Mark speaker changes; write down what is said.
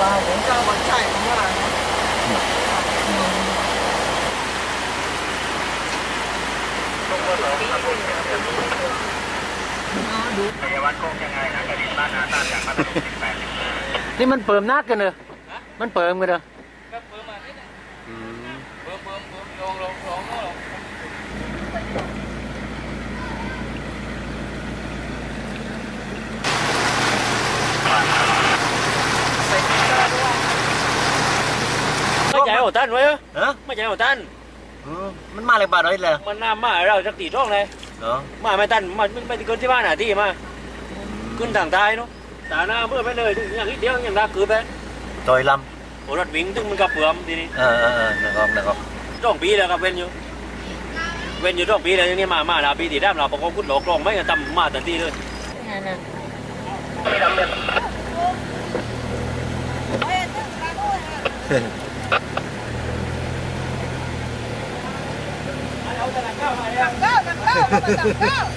Speaker 1: ว่าผมจะหวังใจผมว่านี่มันเปิมนาดกันเนอะ
Speaker 2: มันเปิมกันเนอะ
Speaker 3: ไม่ใจหัวตันไว้เหรอ
Speaker 1: เออ
Speaker 3: ไม่ใจหัวตัน
Speaker 1: อืมมันมาเลยบาทเลยเลย
Speaker 3: มันน้ำมาเราสักตีช่องเลย
Speaker 1: เนาะ
Speaker 3: มาไม่ตันมันไม่เกินที่บ้านหน้าที่มาขึ้นทางท้ายเนาะตาหน้าเพื่อไปเลยอย่างนี้เดียวอย่างนักคือไป
Speaker 1: จอยล
Speaker 3: โอ้รถวิ่งถึงมันกระเพื่อมทีนี้ำ
Speaker 1: เออเออเออนะครับนะครับ
Speaker 3: ช่องปีแล้วก็เป็นอยู่เป็นอยู่ช่องปีแล้วอย่างนี้มามาลาปีที่ด้ามเราประกอบพุทธหลอกลองไม่ทำมาทันทีเลย
Speaker 4: Go, go, go, go, go.